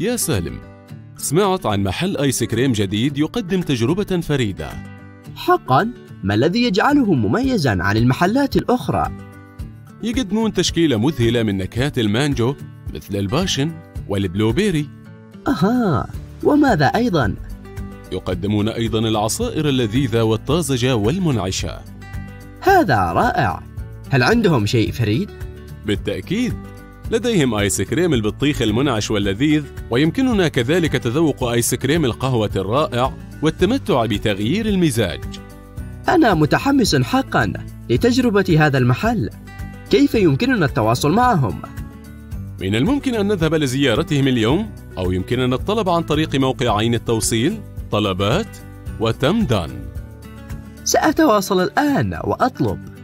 يا سالم سمعت عن محل آيس كريم جديد يقدم تجربة فريدة حقا ما الذي يجعله مميزا عن المحلات الأخرى؟ يقدمون تشكيلة مذهلة من نكهات المانجو مثل ال passion وال blueberry أها وماذا أيضا؟ يقدمون أيضا العصائر اللذيذة والطازجة والمنعشة هذا رائع هل عندهم شيء فريد؟ بالتأكيد لديهم آيس كريم البطيخ المنعش واللذيذ ويمكننا كذلك تذوق آيس كريم القهوة الرائع والتمتع بتغيير المزاج. أنا متحمس حقا لتجربة هذا المحل. كيف يمكننا التواصل معهم؟ من الممكن أن نذهب لزيارتهم اليوم أو يمكننا الطلب عن طريق موقعين التوصيل طلبات وتم دان سأتواصل الآن وأطلب.